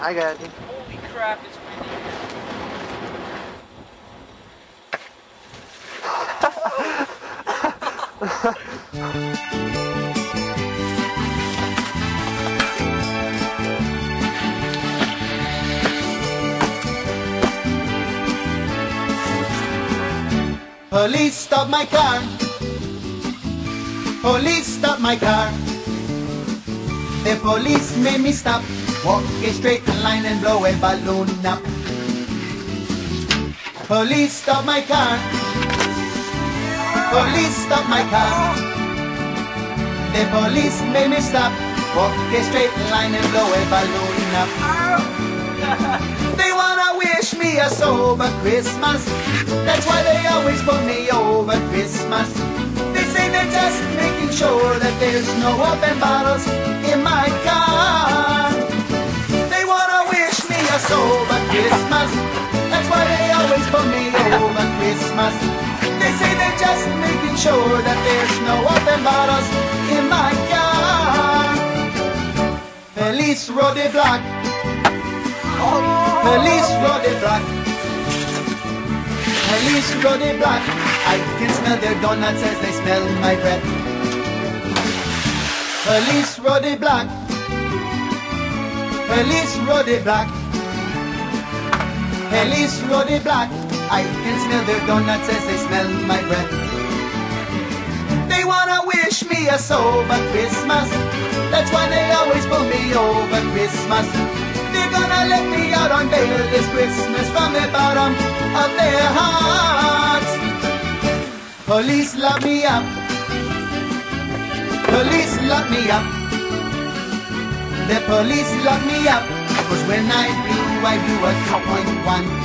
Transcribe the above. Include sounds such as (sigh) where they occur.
I got you. Holy crap, it's windy. Police stop my car. Police stop my car. The police made me stop. Walk a straight line and blow a balloon up. Police stop my car. Police stop my car. The police made me stop. Walk a straight line and blow a balloon up. (laughs) They wanna wish me a sober Christmas. That's why they always put me over Christmas. They say they're just making sure that there's no open bottles in my car. They me over Christmas. They say they're just making sure that there's no open bottles in my car. Police Roddy Black. Police Roddy Black. Police Roddy Black. I can smell their donuts as they smell my breath. Police Roddy Black. Police Roddy Black. Police Roddy the block. I can smell their donuts as they smell my breath. They wanna wish me a sober Christmas. That's why they always pull me over Christmas. They're gonna let me out on bail this Christmas from the bottom of their hearts. Police lock me up. Police lock me up. The police lock me up. Cause when I do, I do a 2.1